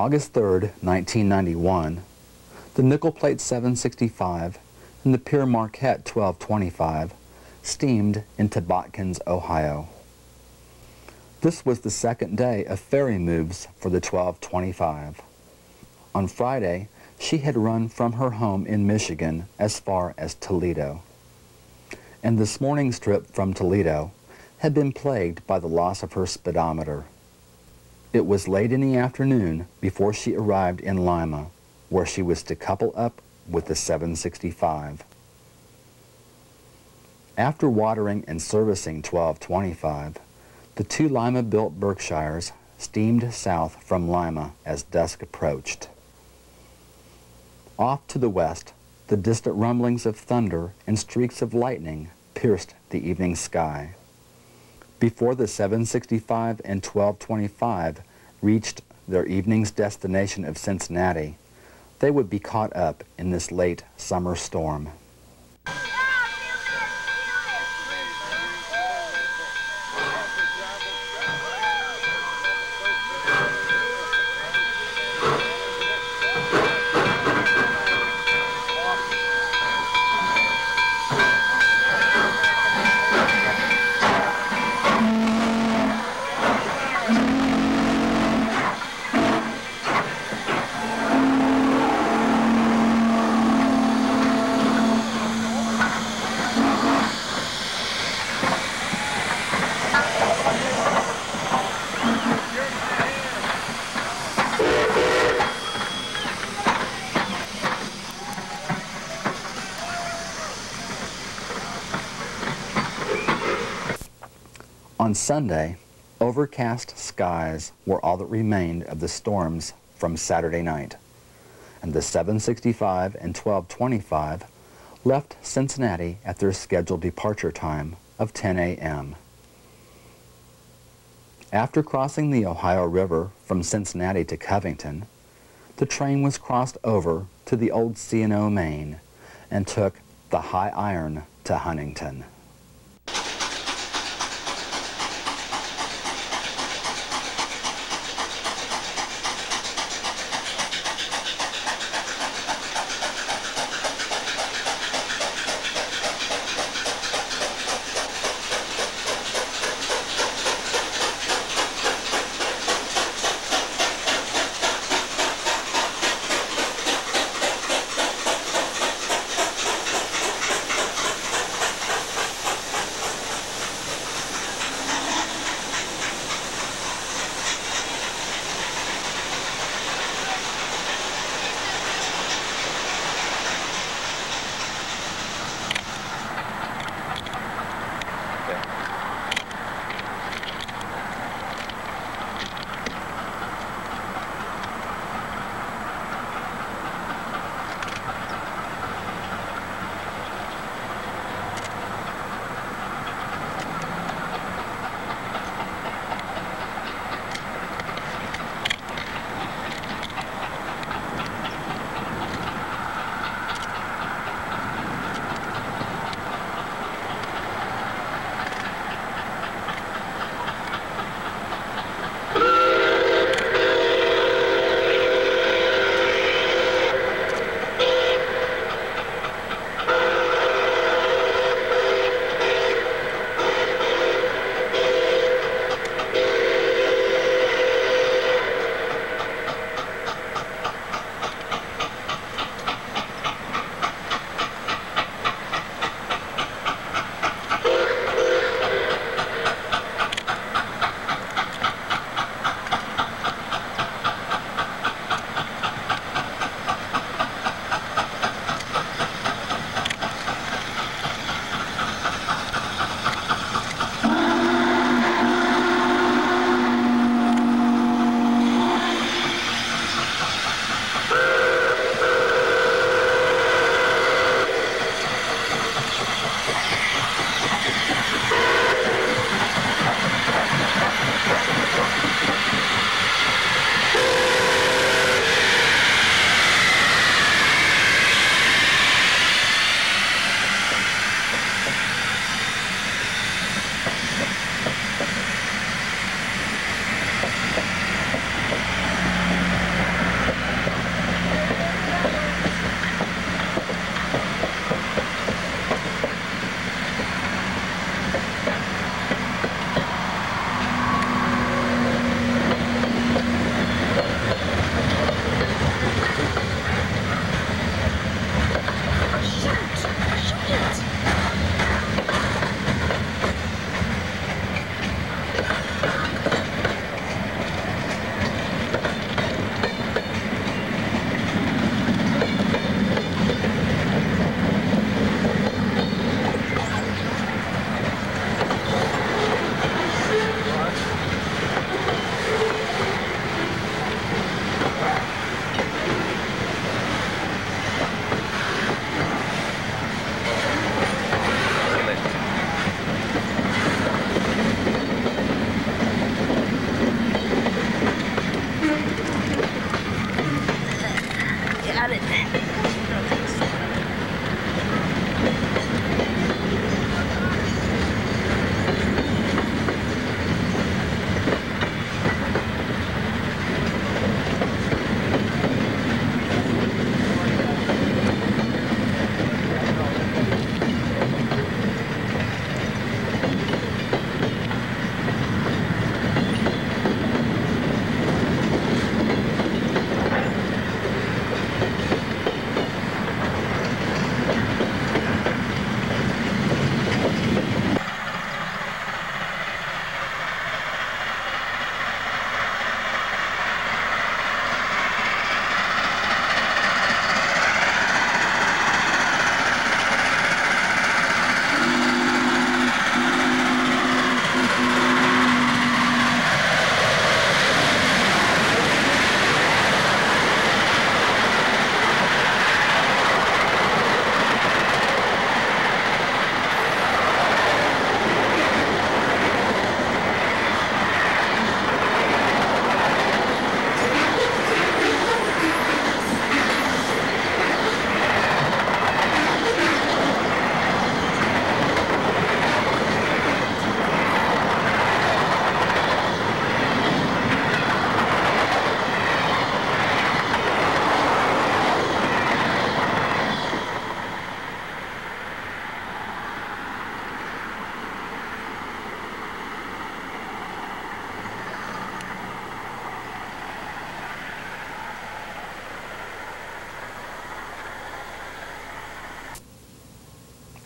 August 3, 1991, the nickel plate 765 and the Pere Marquette 1225 steamed into Botkins, Ohio. This was the second day of ferry moves for the 1225. On Friday, she had run from her home in Michigan as far as Toledo. And this morning's trip from Toledo had been plagued by the loss of her speedometer. It was late in the afternoon before she arrived in Lima, where she was to couple up with the 765. After watering and servicing 1225, the two Lima-built Berkshires steamed south from Lima as dusk approached. Off to the west, the distant rumblings of thunder and streaks of lightning pierced the evening sky. Before the 765 and 1225 reached their evening's destination of Cincinnati, they would be caught up in this late summer storm. On Sunday, overcast skies were all that remained of the storms from Saturday night, and the 765 and 1225 left Cincinnati at their scheduled departure time of 10 a.m. After crossing the Ohio River from Cincinnati to Covington, the train was crossed over to the old C&O Main and took the High Iron to Huntington.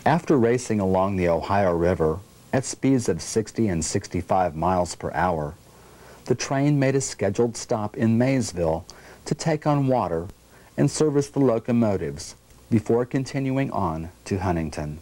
After racing along the Ohio River at speeds of 60 and 65 miles per hour, the train made a scheduled stop in Maysville to take on water and service the locomotives before continuing on to Huntington.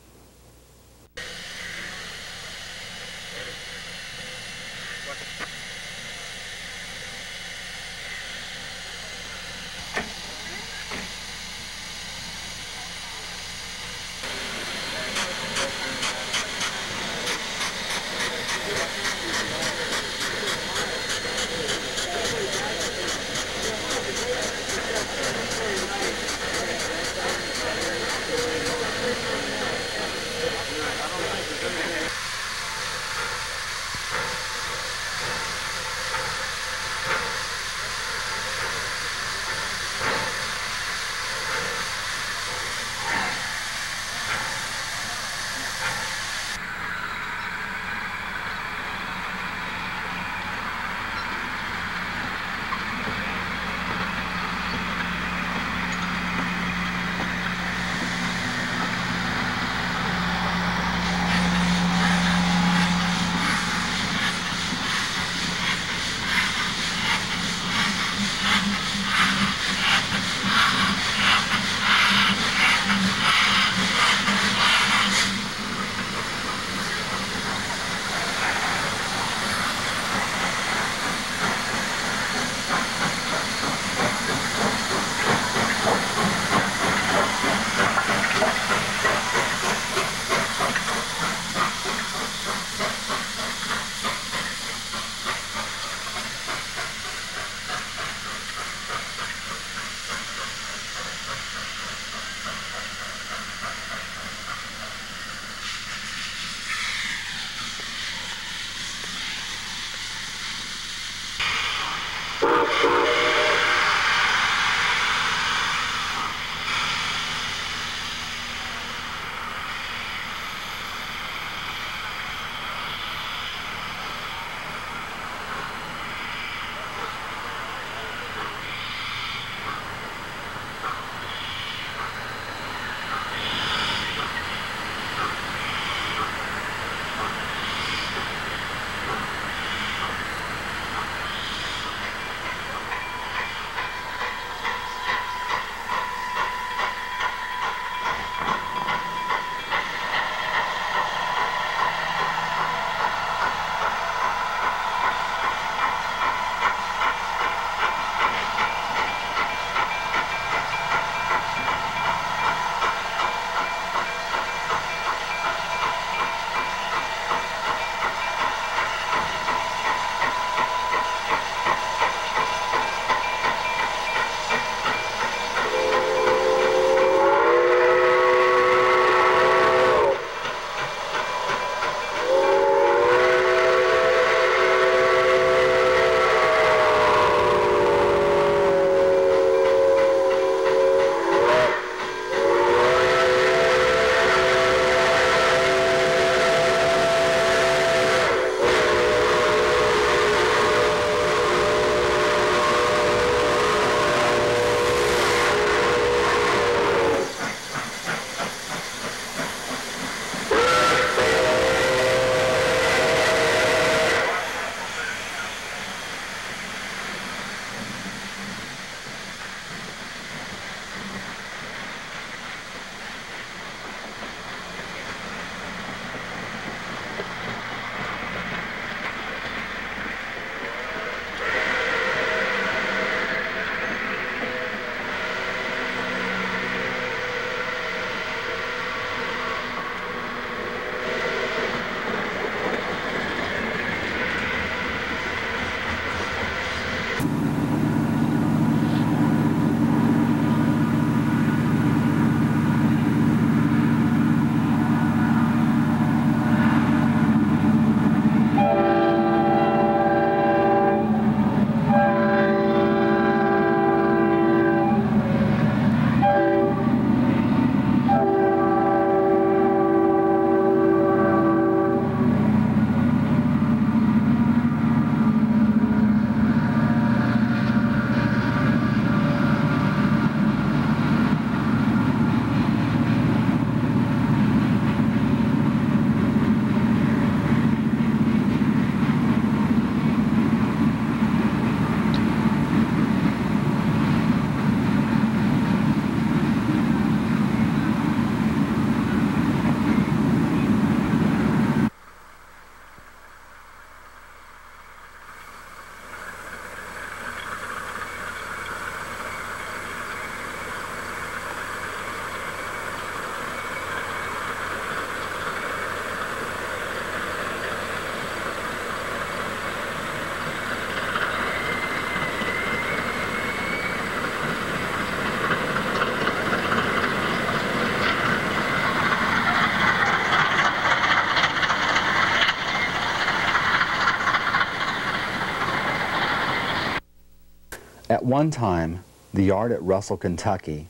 One time, the yard at Russell, Kentucky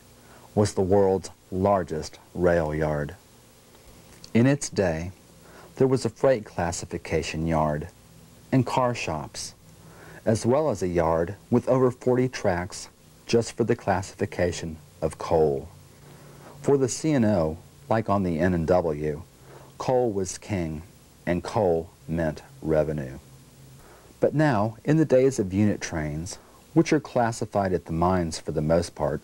was the world's largest rail yard. In its day, there was a freight classification yard and car shops, as well as a yard with over 40 tracks just for the classification of coal. For the C&O, like on the N&W, coal was king, and coal meant revenue. But now, in the days of unit trains, which are classified at the mines for the most part,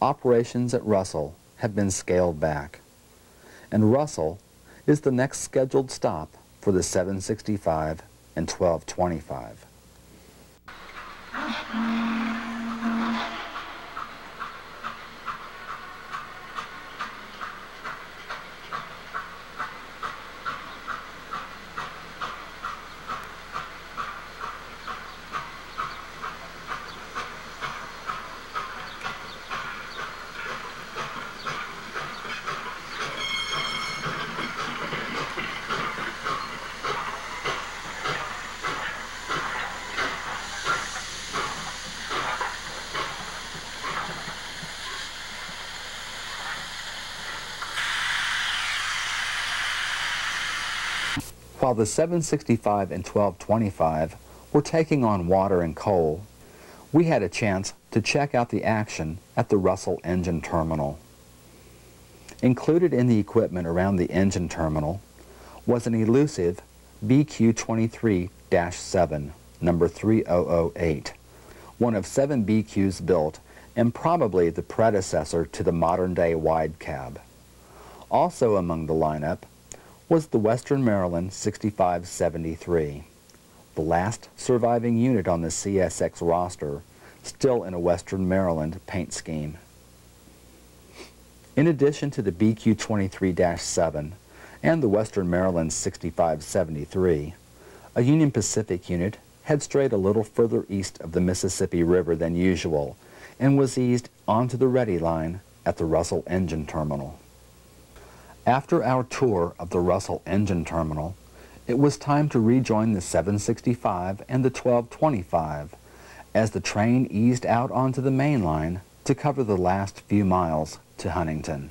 operations at Russell have been scaled back. And Russell is the next scheduled stop for the 765 and 1225. The 765 and 1225 were taking on water and coal, we had a chance to check out the action at the Russell Engine Terminal. Included in the equipment around the engine terminal was an elusive BQ-23-7, number 3008, one of seven BQs built and probably the predecessor to the modern-day wide cab. Also among the lineup was the Western Maryland 6573, the last surviving unit on the CSX roster, still in a Western Maryland paint scheme. In addition to the BQ-23-7 and the Western Maryland 6573, a Union Pacific unit had strayed a little further east of the Mississippi River than usual and was eased onto the ready line at the Russell Engine Terminal. After our tour of the Russell Engine Terminal, it was time to rejoin the 765 and the 1225 as the train eased out onto the main line to cover the last few miles to Huntington.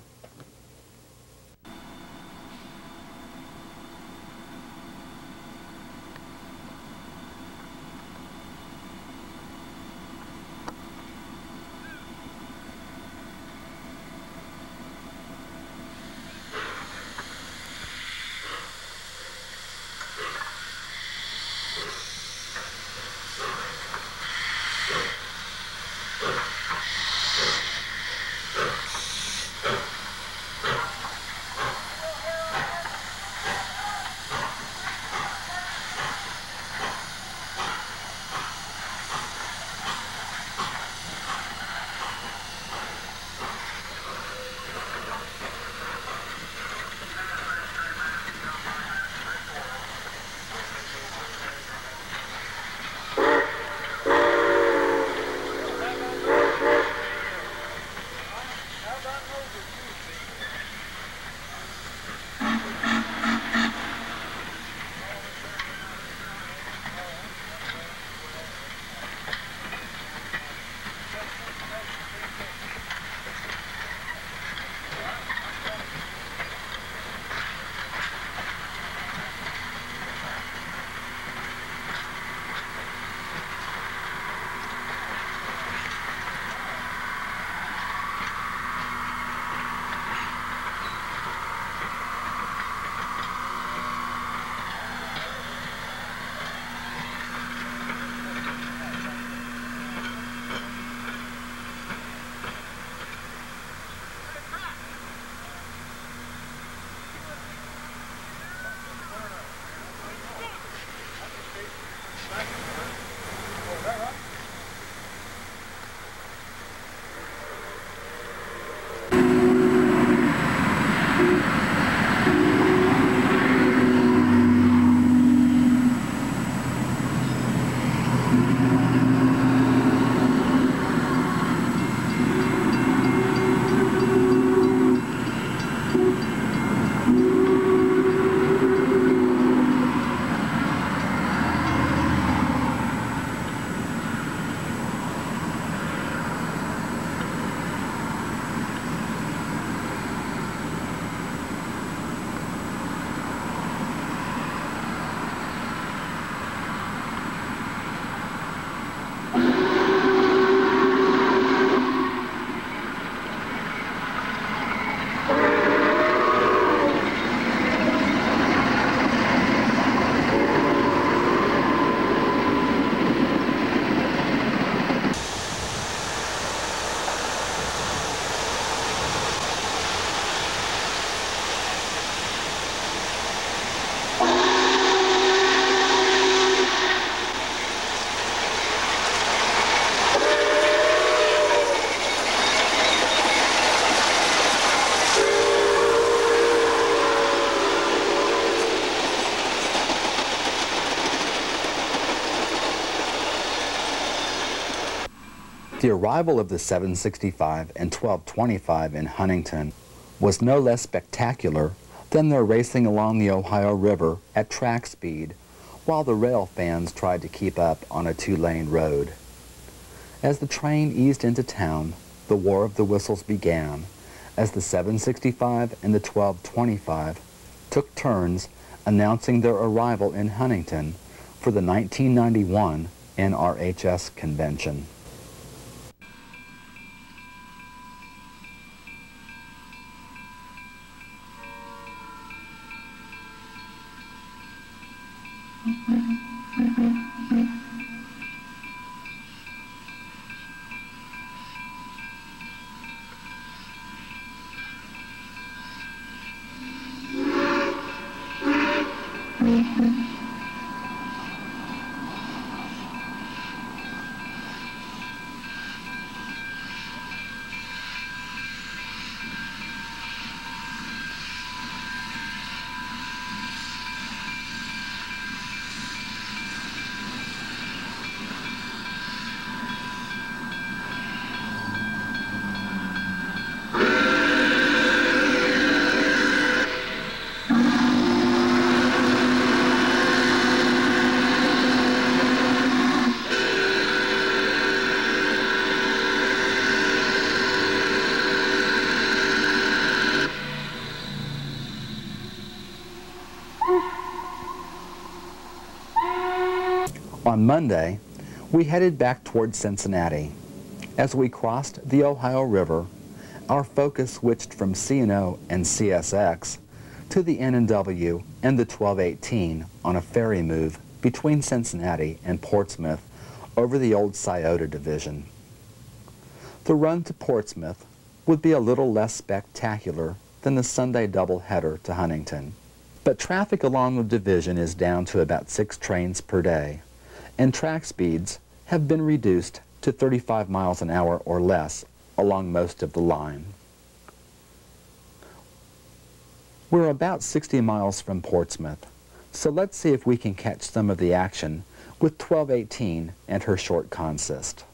Arrival of the 765 and 1225 in Huntington was no less spectacular than their racing along the Ohio River at track speed while the rail fans tried to keep up on a two-lane road. As the train eased into town, the War of the Whistles began as the 765 and the 1225 took turns announcing their arrival in Huntington for the 1991 NRHS convention. On Monday, we headed back towards Cincinnati. As we crossed the Ohio River, our focus switched from C&O CSX to the N&W and the 1218 on a ferry move between Cincinnati and Portsmouth over the old Scioto division. The run to Portsmouth would be a little less spectacular than the Sunday doubleheader to Huntington. But traffic along the division is down to about six trains per day and track speeds have been reduced to 35 miles an hour or less along most of the line. We're about 60 miles from Portsmouth, so let's see if we can catch some of the action with 1218 and her short consist.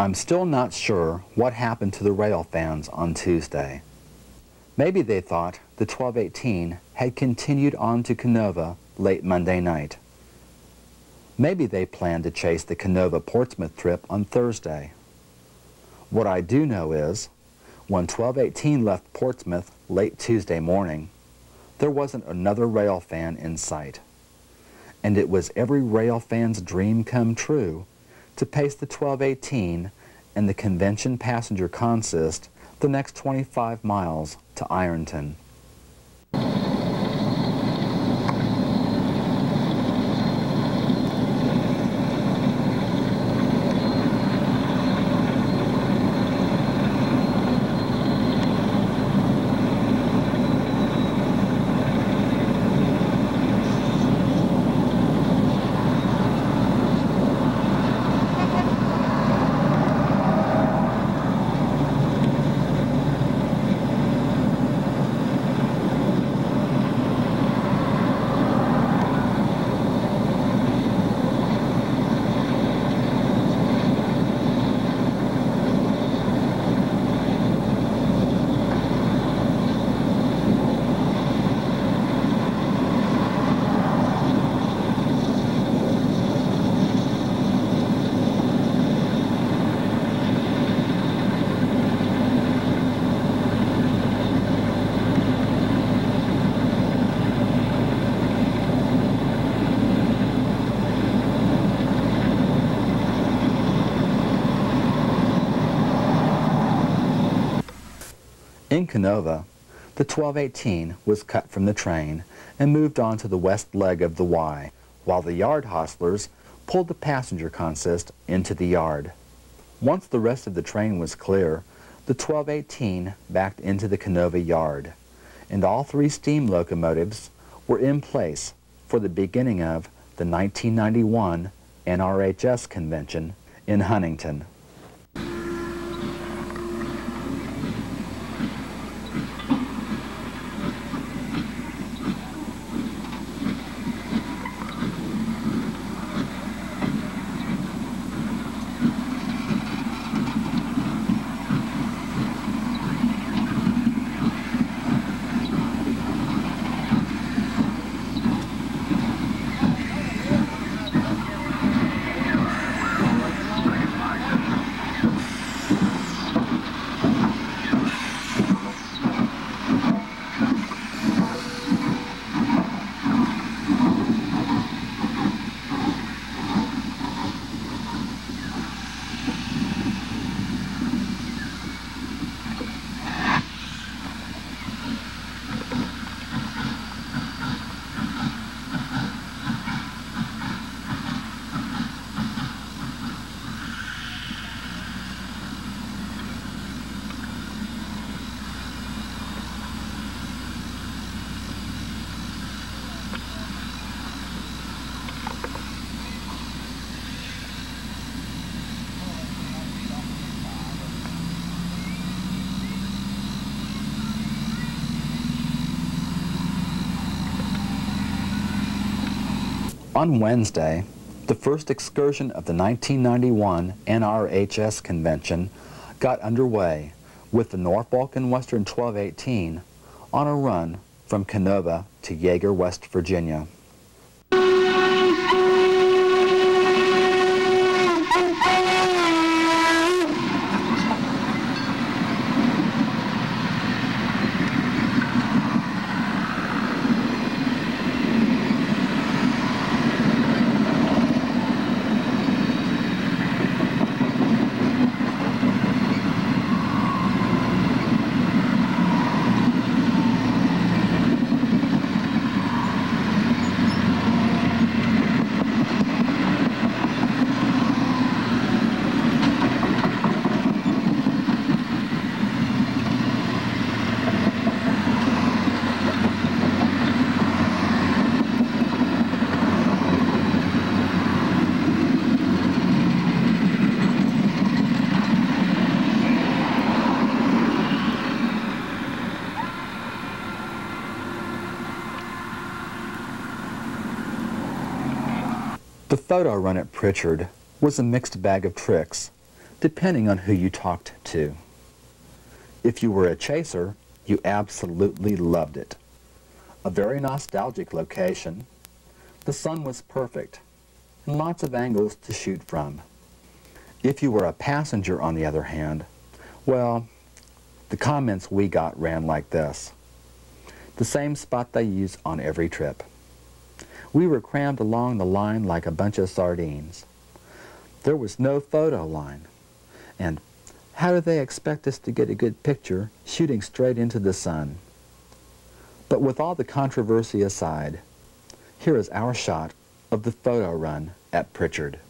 I'm still not sure what happened to the rail fans on Tuesday. Maybe they thought the 1218 had continued on to Kenova late Monday night. Maybe they planned to chase the Kenova-Portsmouth trip on Thursday. What I do know is, when 1218 left Portsmouth late Tuesday morning, there wasn't another rail fan in sight. And it was every rail fan's dream come true to pace the 1218 and the convention passenger consist the next 25 miles to Ironton. Kenova, the 1218 was cut from the train and moved on to the west leg of the Y, while the yard hostlers pulled the passenger consist into the yard. Once the rest of the train was clear, the 1218 backed into the Kenova yard, and all three steam locomotives were in place for the beginning of the 1991 NRHS convention in Huntington. On Wednesday, the first excursion of the 1991 NRHS convention got underway with the Norfolk and Western 1218 on a run from Kenova to Yeager, West Virginia. Photo run at Pritchard was a mixed bag of tricks, depending on who you talked to. If you were a chaser, you absolutely loved it. A very nostalgic location. The sun was perfect, and lots of angles to shoot from. If you were a passenger, on the other hand, well, the comments we got ran like this. The same spot they use on every trip. We were crammed along the line like a bunch of sardines. There was no photo line. And how do they expect us to get a good picture shooting straight into the sun? But with all the controversy aside, here is our shot of the photo run at Pritchard.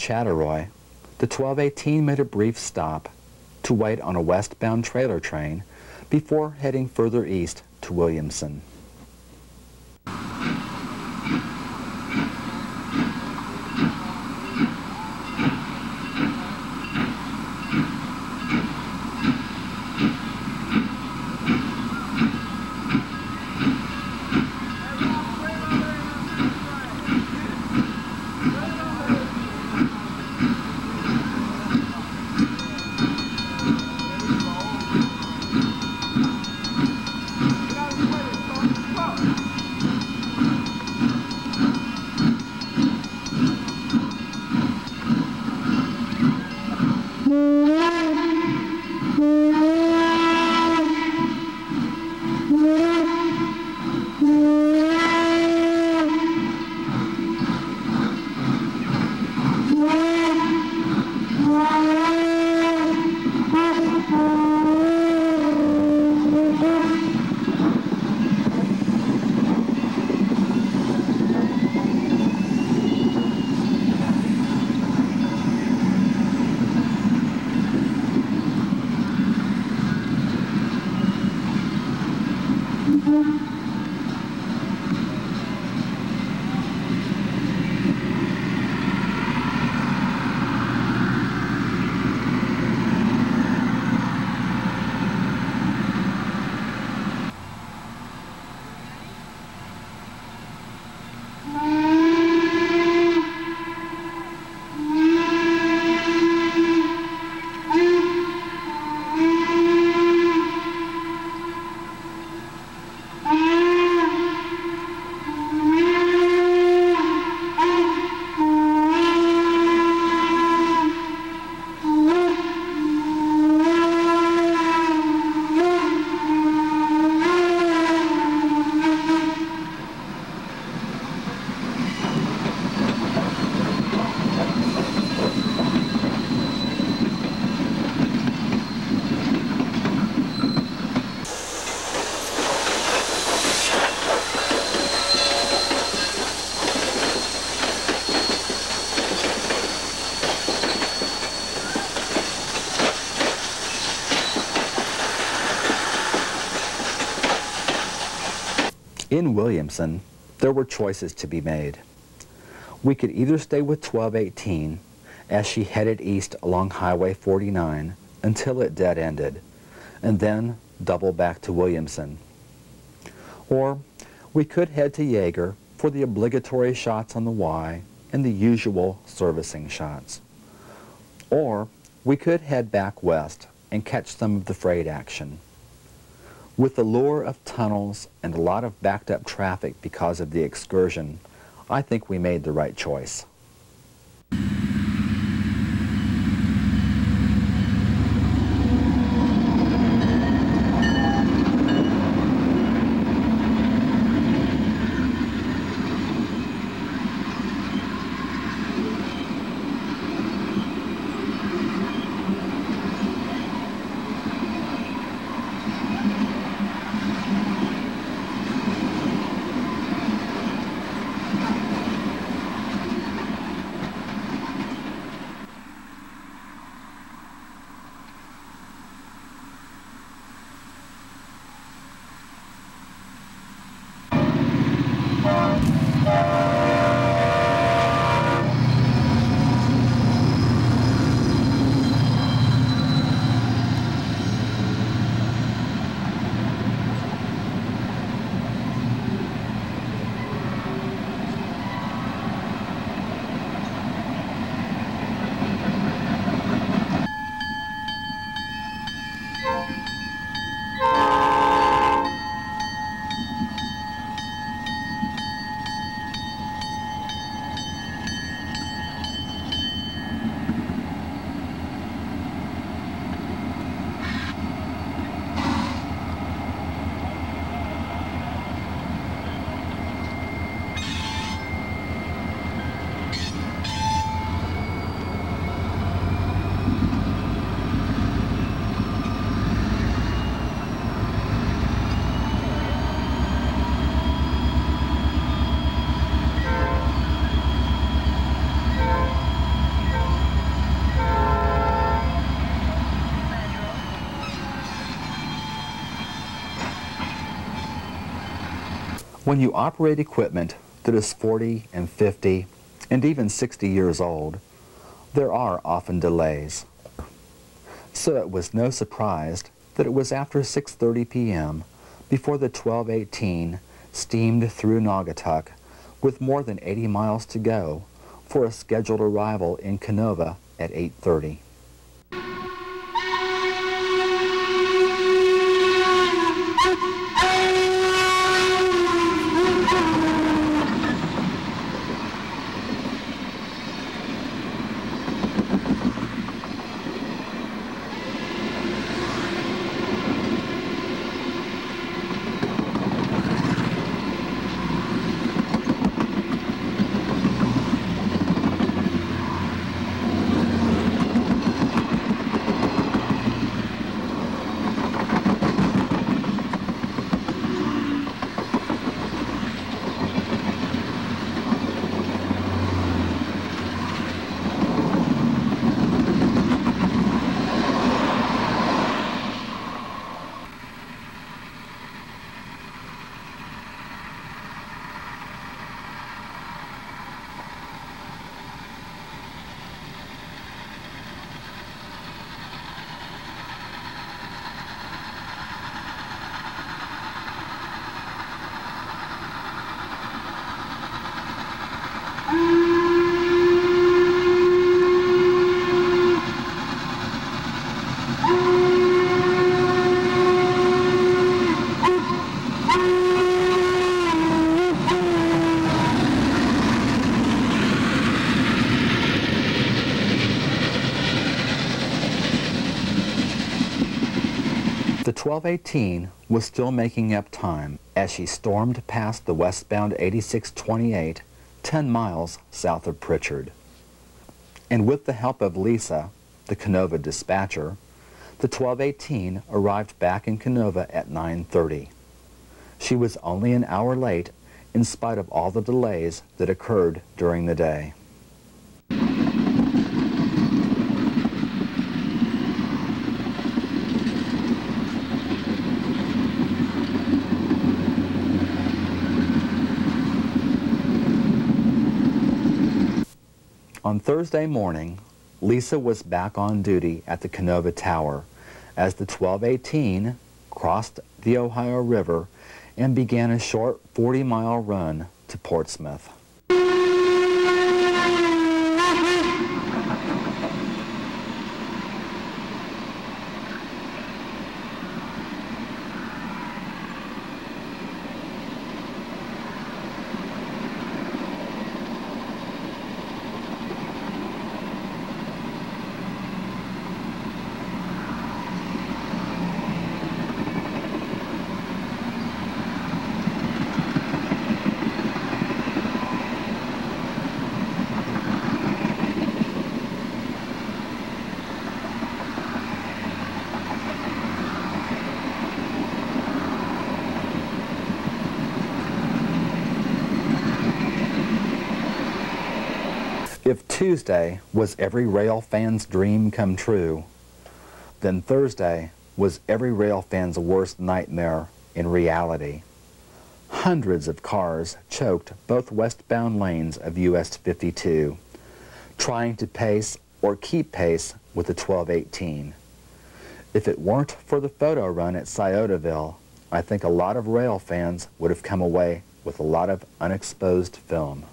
In Chattaroy, the 1218 made a brief stop to wait on a westbound trailer train before heading further east to Williamson. There were choices to be made. We could either stay with 1218 as she headed east along Highway 49 until it dead-ended, and then double back to Williamson. Or we could head to Yeager for the obligatory shots on the Y and the usual servicing shots. Or we could head back west and catch some of the freight action. With the lure of tunnels and a lot of backed up traffic because of the excursion, I think we made the right choice. When you operate equipment that is 40 and 50 and even 60 years old, there are often delays. So it was no surprise that it was after 6.30 p.m. before the 1218 steamed through Naugatuck with more than 80 miles to go for a scheduled arrival in Kenova at 8.30. 1218 was still making up time as she stormed past the westbound 8628 10 miles south of Pritchard. And with the help of Lisa, the Kenova dispatcher, the 1218 arrived back in Kenova at 9.30. She was only an hour late in spite of all the delays that occurred during the day. On Thursday morning, Lisa was back on duty at the Kenova Tower as the 1218 crossed the Ohio River and began a short 40-mile run to Portsmouth. If Tuesday was every rail fan's dream come true, then Thursday was every rail fan's worst nightmare in reality. Hundreds of cars choked both westbound lanes of US 52, trying to pace or keep pace with the 1218. If it weren't for the photo run at Sciotaville, I think a lot of rail fans would have come away with a lot of unexposed film.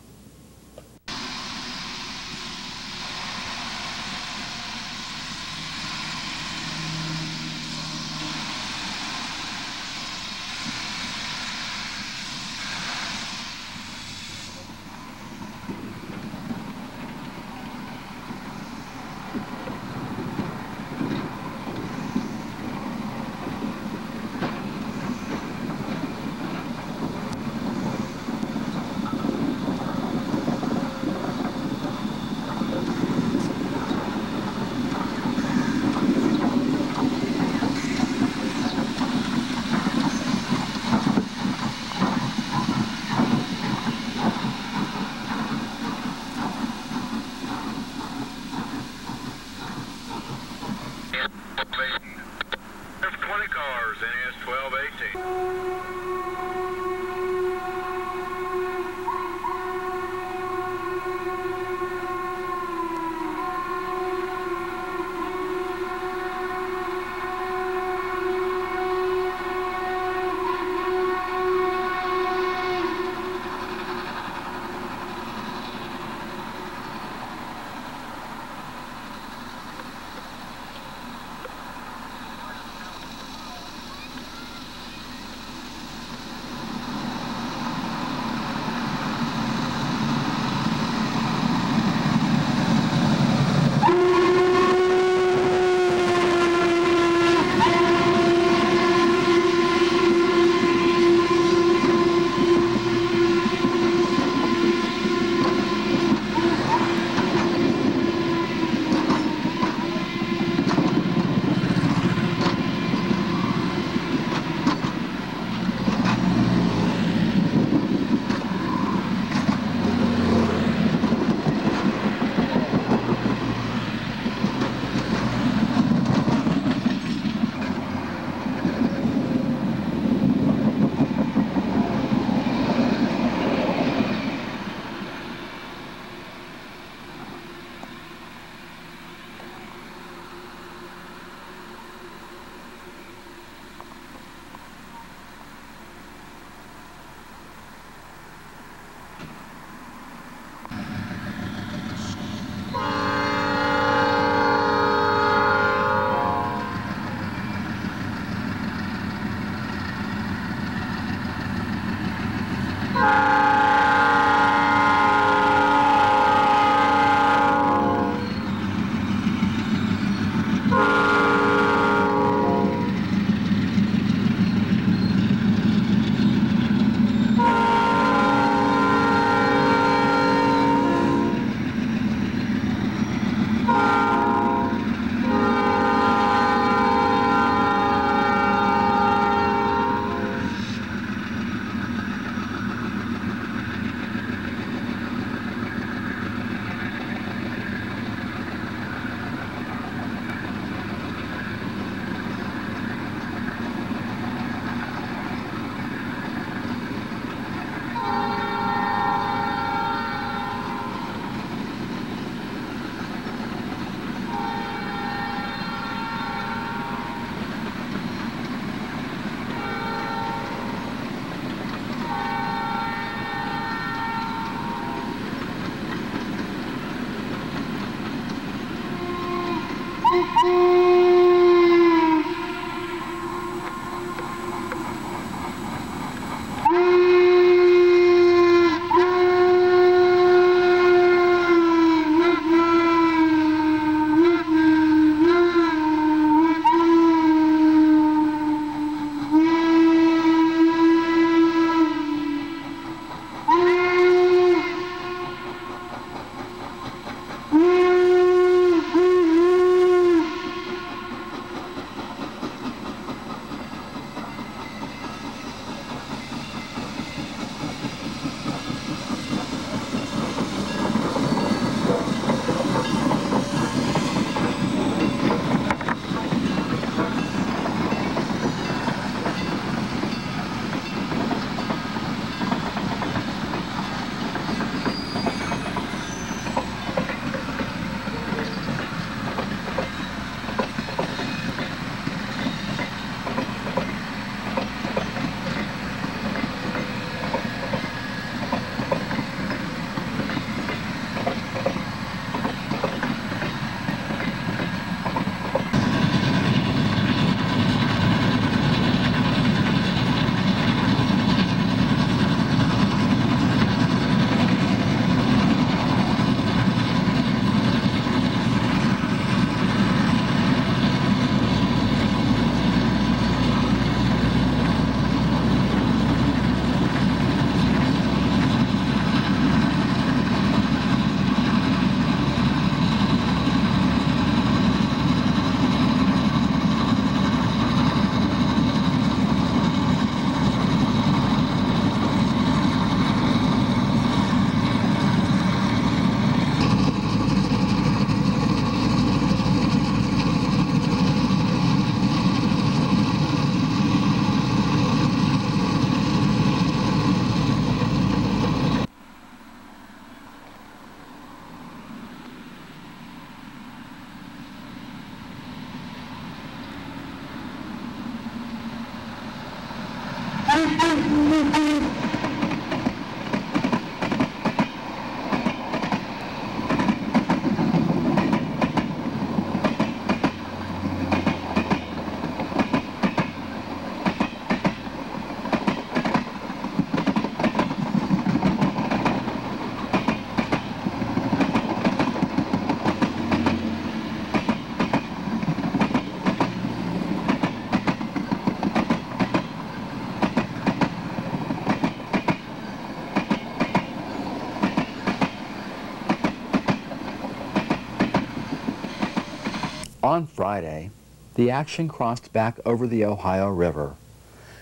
On Friday, the action crossed back over the Ohio River,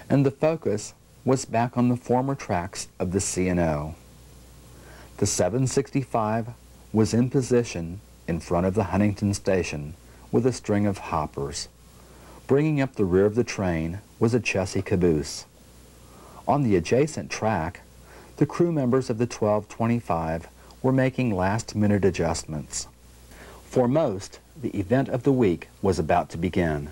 and the focus was back on the former tracks of the C&O. The 765 was in position in front of the Huntington station with a string of hoppers. Bringing up the rear of the train was a Chessie caboose. On the adjacent track, the crew members of the 1225 were making last-minute adjustments. For most, the event of the week was about to begin,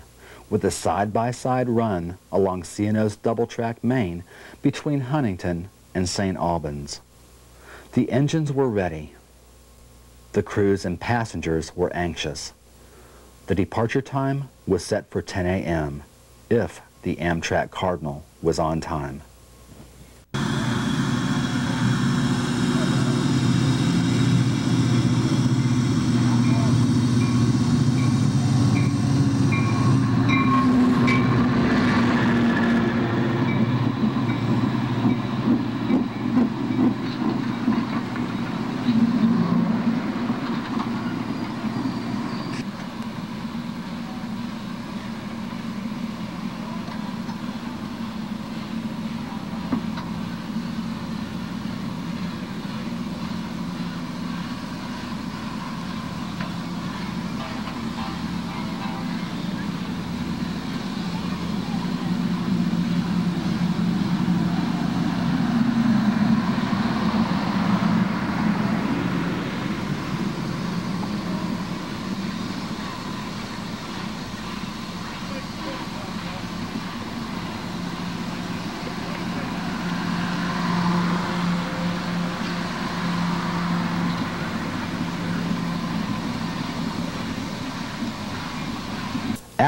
with a side-by-side -side run along C&O's double-track main between Huntington and St. Albans. The engines were ready. The crews and passengers were anxious. The departure time was set for 10 a.m. if the Amtrak Cardinal was on time.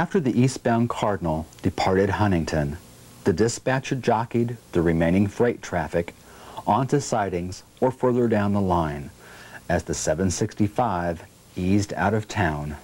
After the eastbound Cardinal departed Huntington, the dispatcher jockeyed the remaining freight traffic onto sidings or further down the line as the 765 eased out of town.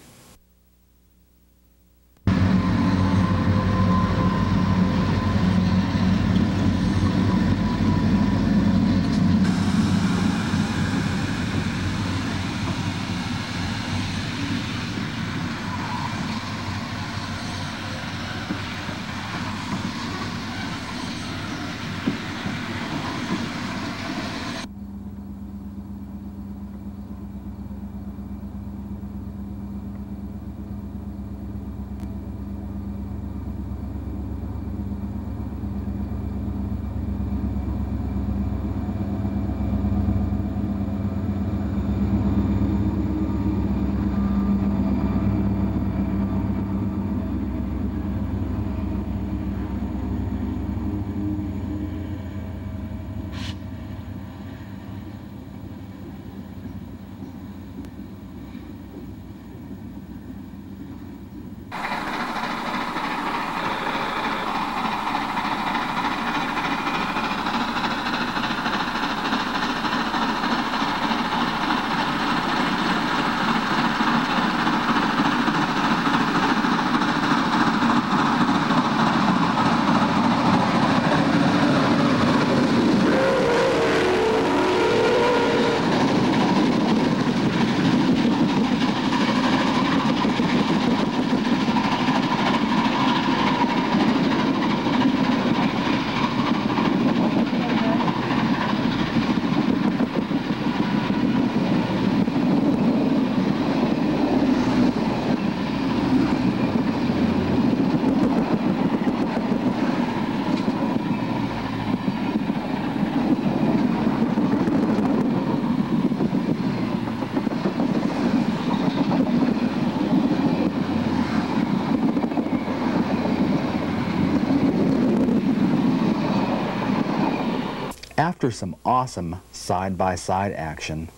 After some awesome side-by-side -side action,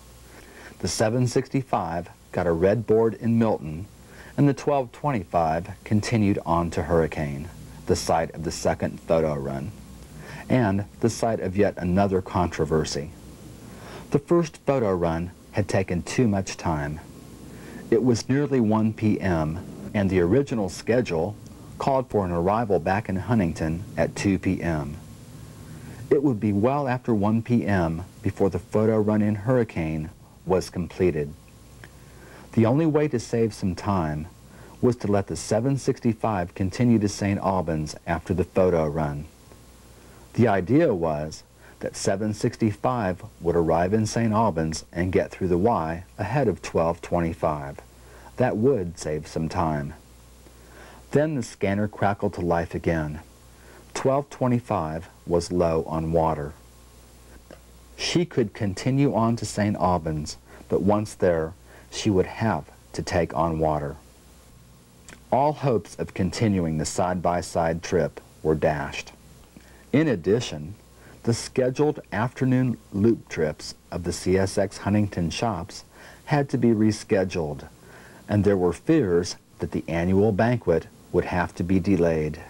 the 765 got a red board in Milton and the 1225 continued on to Hurricane, the site of the second photo run, and the site of yet another controversy. The first photo run had taken too much time. It was nearly 1 p.m. and the original schedule called for an arrival back in Huntington at 2 p.m. It would be well after 1 p.m. before the photo run-in Hurricane was completed. The only way to save some time was to let the 765 continue to St. Albans after the photo run. The idea was that 765 would arrive in St. Albans and get through the Y ahead of 1225. That would save some time. Then the scanner crackled to life again. 1225 was low on water. She could continue on to St. Albans, but once there, she would have to take on water. All hopes of continuing the side-by-side -side trip were dashed. In addition, the scheduled afternoon loop trips of the CSX Huntington shops had to be rescheduled, and there were fears that the annual banquet would have to be delayed.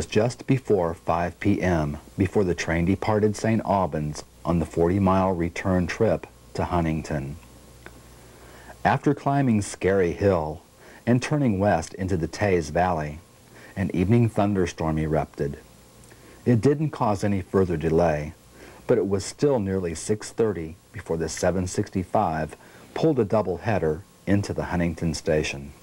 Was just before 5 p.m. before the train departed St. Albans on the 40-mile return trip to Huntington. After climbing Scary Hill and turning west into the Teays Valley, an evening thunderstorm erupted. It didn't cause any further delay, but it was still nearly 6.30 before the 765 pulled a double header into the Huntington station.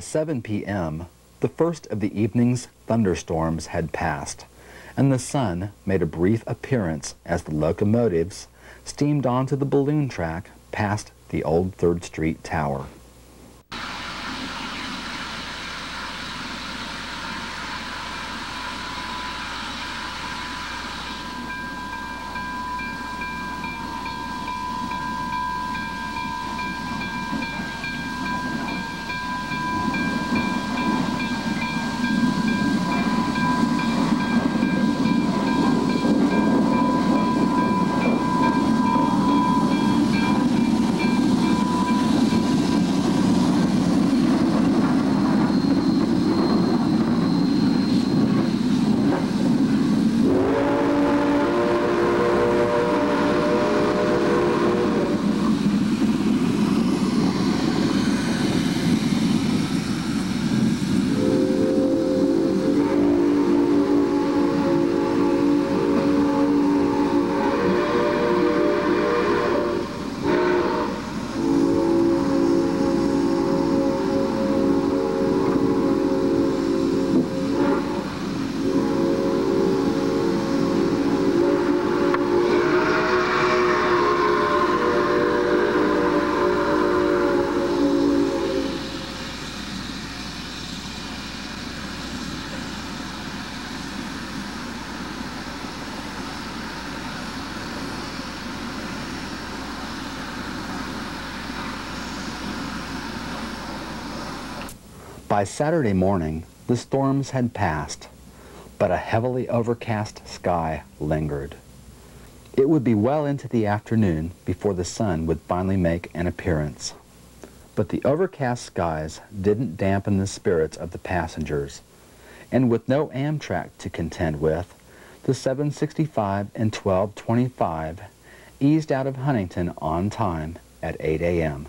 By 7 p.m., the first of the evening's thunderstorms had passed, and the sun made a brief appearance as the locomotives steamed onto the balloon track past the old 3rd Street Tower. By Saturday morning, the storms had passed, but a heavily overcast sky lingered. It would be well into the afternoon before the sun would finally make an appearance. But the overcast skies didn't dampen the spirits of the passengers, and with no Amtrak to contend with, the 765 and 1225 eased out of Huntington on time at 8 a.m.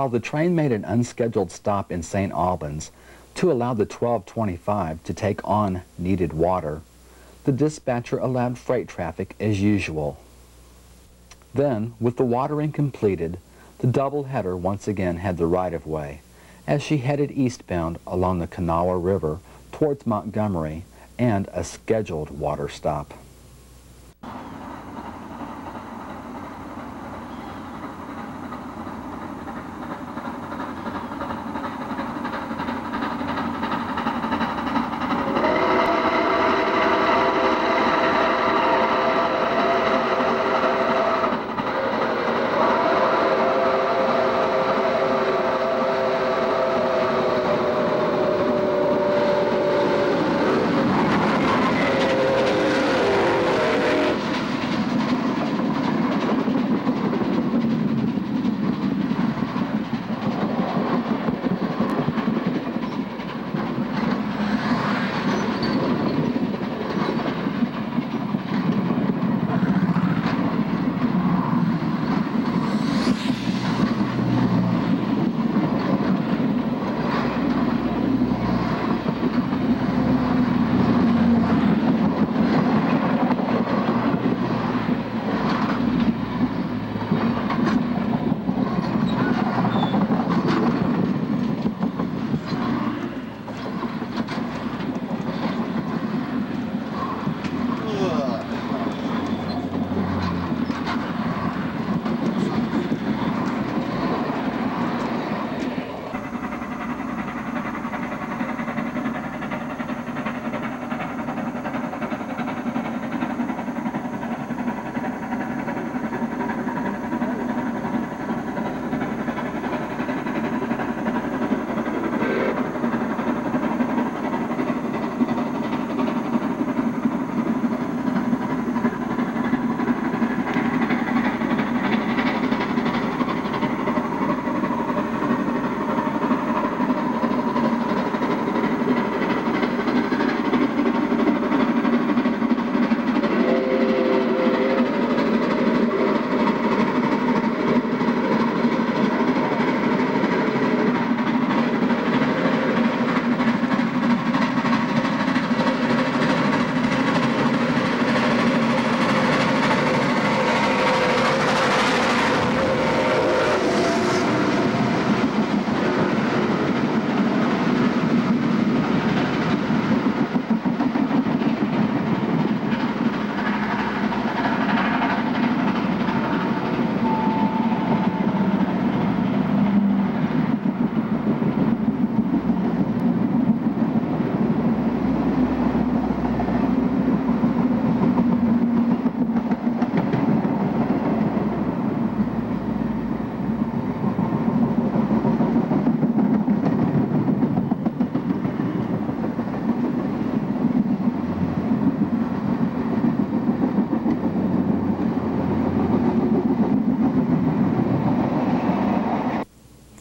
While the train made an unscheduled stop in St. Albans to allow the 1225 to take on needed water, the dispatcher allowed freight traffic as usual. Then, with the watering completed, the double header once again had the right-of-way as she headed eastbound along the Kanawha River towards Montgomery and a scheduled water stop.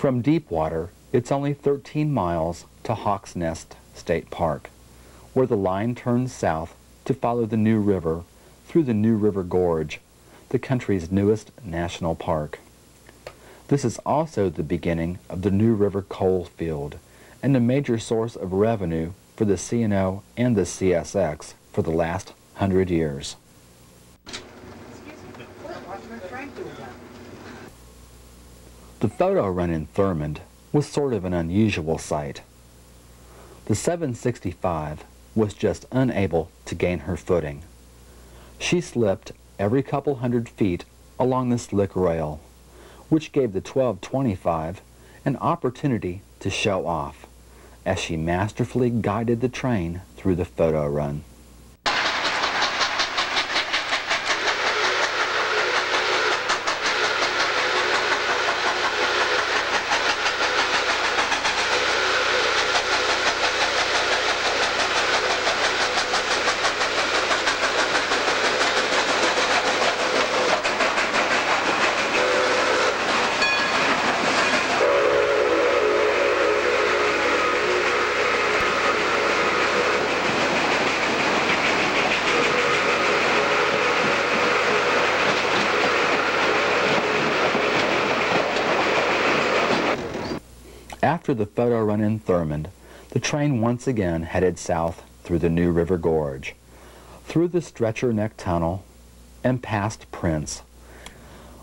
From Deepwater, it's only 13 miles to Hawks Nest State Park, where the line turns south to follow the New River through the New River Gorge, the country's newest national park. This is also the beginning of the New River coal field and a major source of revenue for the C&O and the CSX for the last hundred years. The photo run in Thurmond was sort of an unusual sight. The 765 was just unable to gain her footing. She slipped every couple hundred feet along the slick rail, which gave the 1225 an opportunity to show off as she masterfully guided the train through the photo run. After the photo run in Thurmond, the train once again headed south through the New River Gorge, through the Stretcher Neck Tunnel, and past Prince,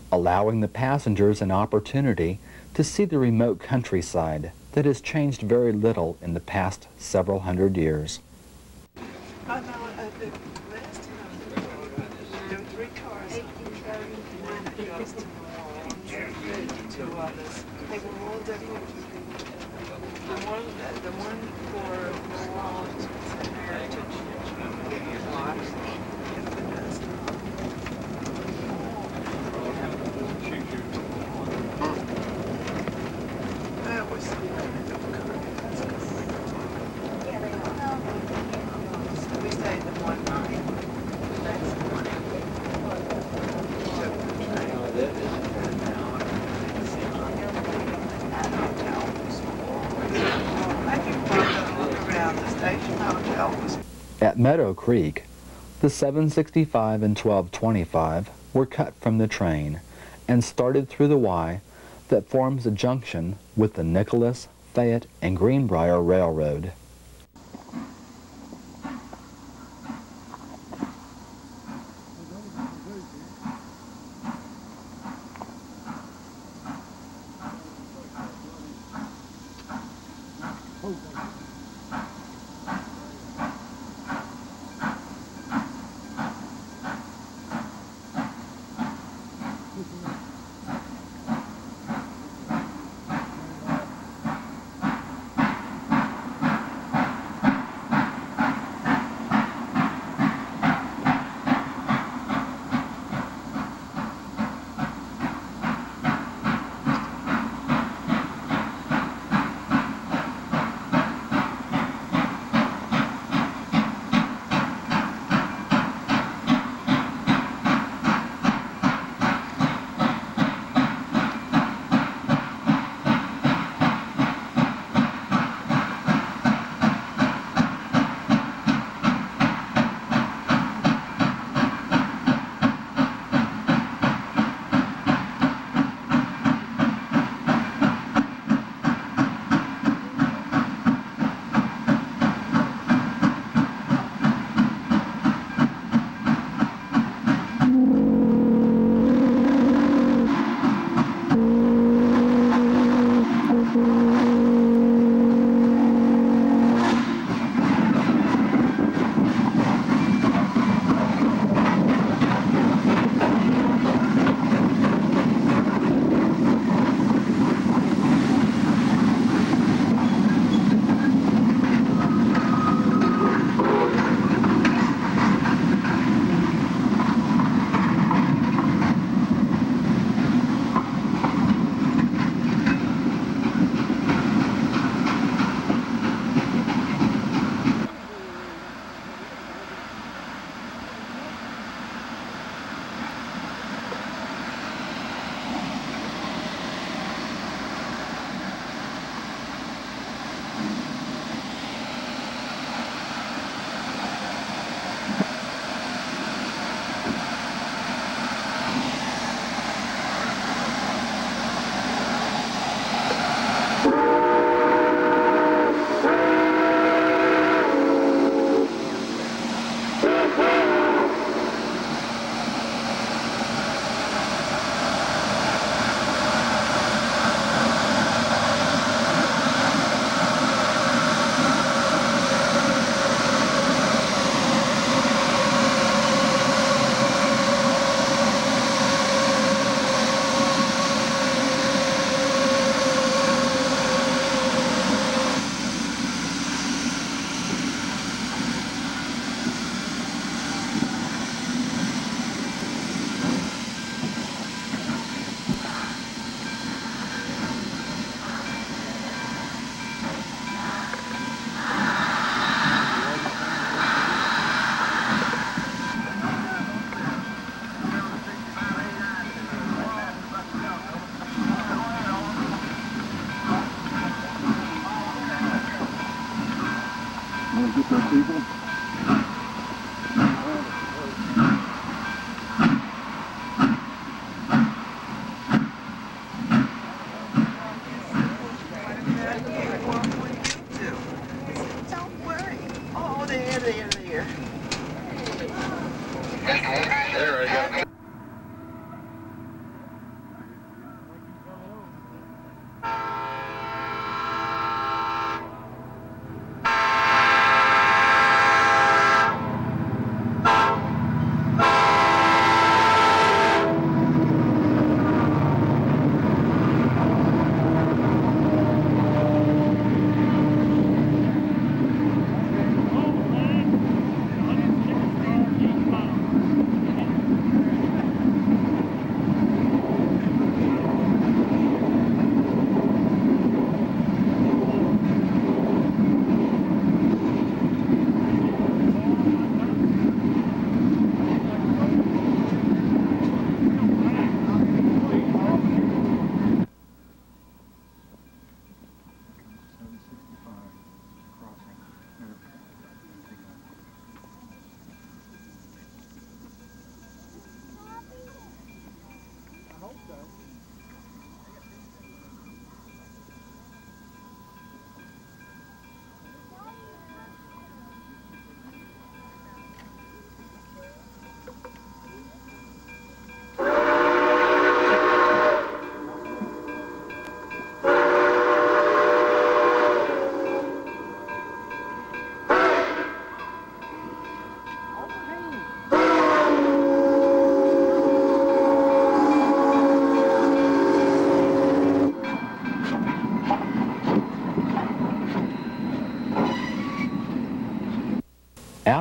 allowing the passengers an opportunity to see the remote countryside that has changed very little in the past several hundred years. I know, uh, the last time, there were three cars, one just, two others, they were all different. The one, the the one for Milwaukee was a heritage lot, if it does. That was, so we stayed the one night. The next morning, took the train. That hotel was full. I can walk look around, the station hotel was At Meadow Creek, the 765 and 1225 were cut from the train and started through the Y that forms a junction with the Nicholas, Fayette, and Greenbrier Railroad.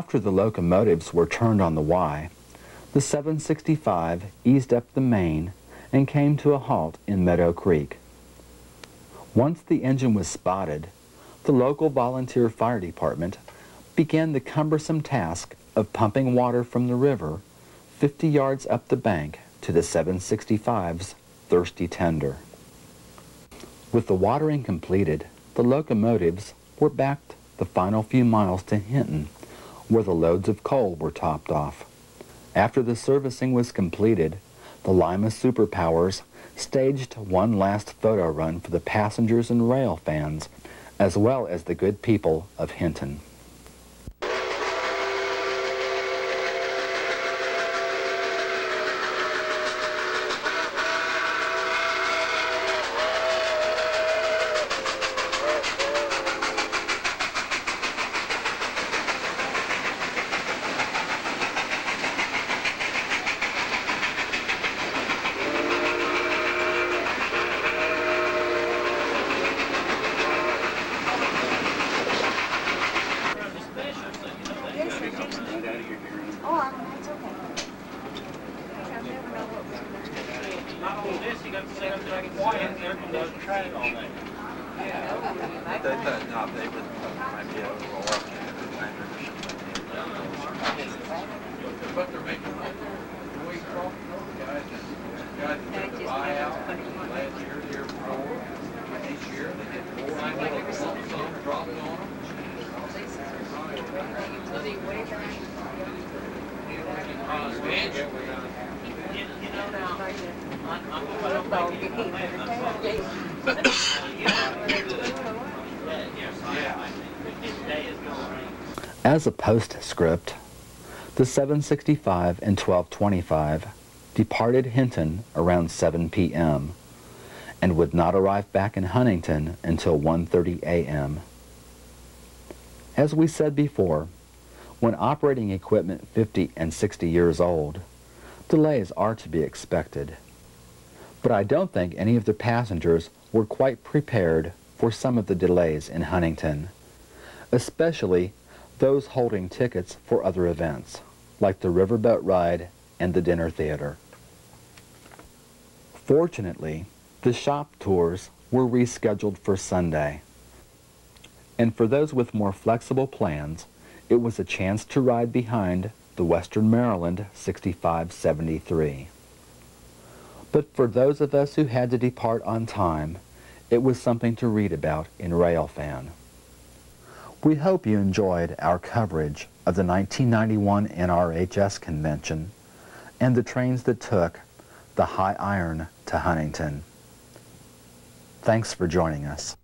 After the locomotives were turned on the Y, the 765 eased up the main and came to a halt in Meadow Creek. Once the engine was spotted, the local volunteer fire department began the cumbersome task of pumping water from the river 50 yards up the bank to the 765's thirsty tender. With the watering completed, the locomotives were backed the final few miles to Hinton, where the loads of coal were topped off. After the servicing was completed, the Lima Superpowers staged one last photo run for the passengers and rail fans, as well as the good people of Hinton. Oh, I mean, that's okay. I never know what was going to Not only this, you got to set up like quiet, there can doesn't track all day. They thought, no, they would, might be able to roll up and But they're making money. The way Trump, guys, guys that took the buyout last year, the year before, this year, they did four, I think it was some, some dropped on them. Expansion. You, you know now, I'm, I'm going to make it, I'm Yeah, this day is going. As a postscript, the 765 and 1225 departed Hinton around 7 p.m. and would not arrive back in Huntington until 1.30 a.m. As we said before, when operating equipment 50 and 60 years old, delays are to be expected. But I don't think any of the passengers were quite prepared for some of the delays in Huntington, especially those holding tickets for other events, like the riverboat ride and the dinner theater. Fortunately, the shop tours were rescheduled for Sunday. And for those with more flexible plans, it was a chance to ride behind the Western Maryland 6573. But for those of us who had to depart on time, it was something to read about in Railfan. We hope you enjoyed our coverage of the 1991 NRHS convention and the trains that took the high iron to Huntington. Thanks for joining us.